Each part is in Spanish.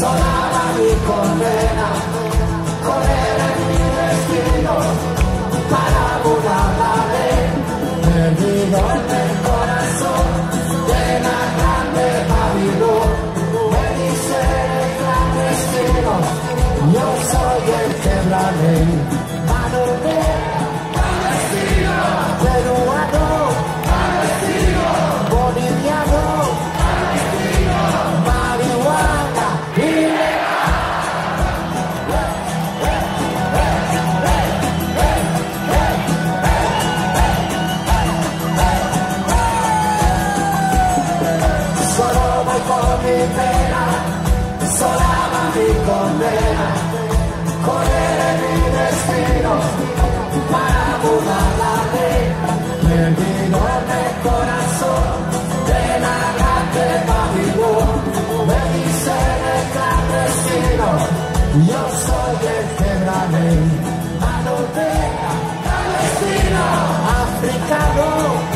sonaba mi condena, correr en mi destino para burlar la ley, perdido en el corazón de la grande Babilón, me dice el clandestino, yo soy el que la ley. Carol.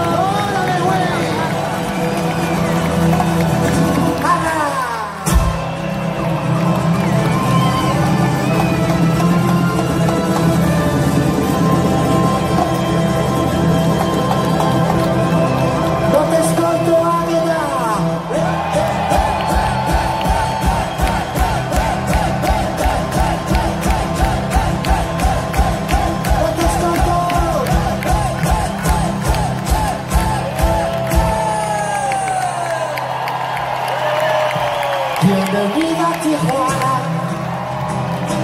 아~ Bienvenida a Tijuana,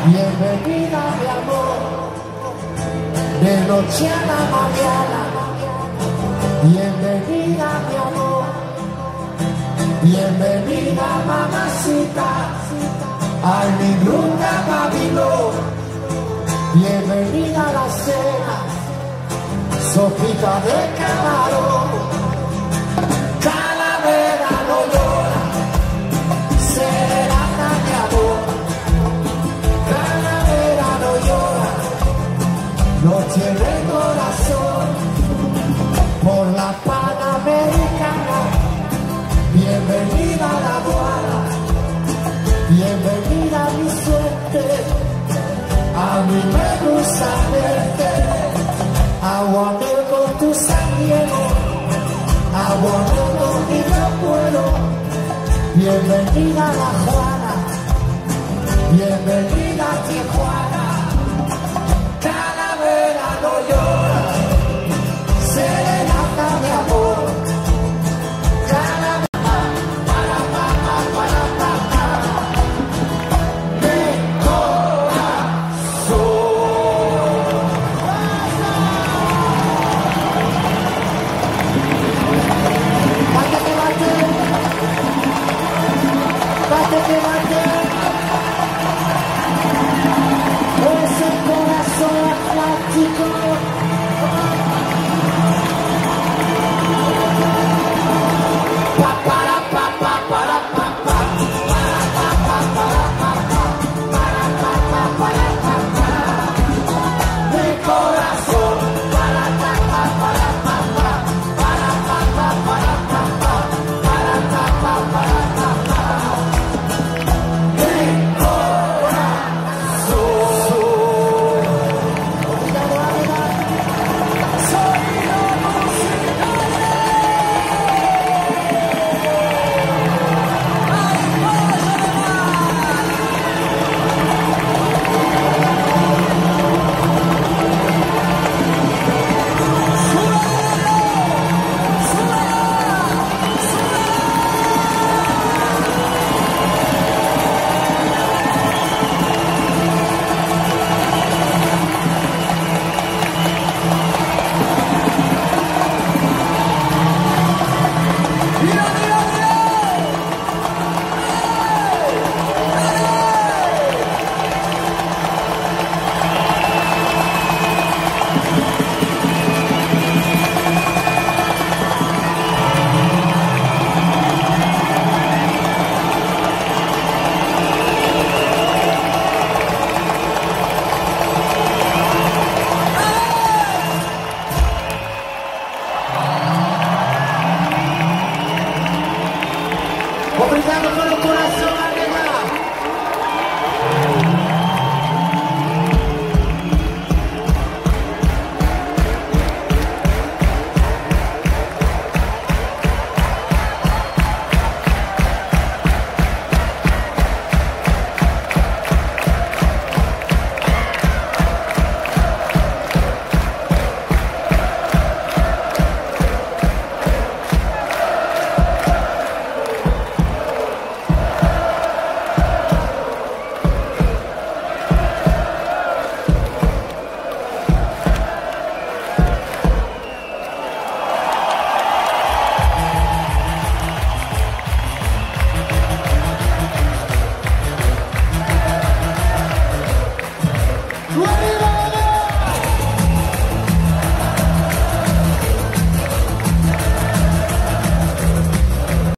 bienvenida mi amor, de noche a la mañana, bienvenida mi amor, bienvenida mamacita, a mi bruta Babilón. Bienvenida a la cena, sopita de camarón. luego saberte. Agua con tu sangre. Agua con mi pueblo bienvenida a la Juana bienvenida a Tijuana.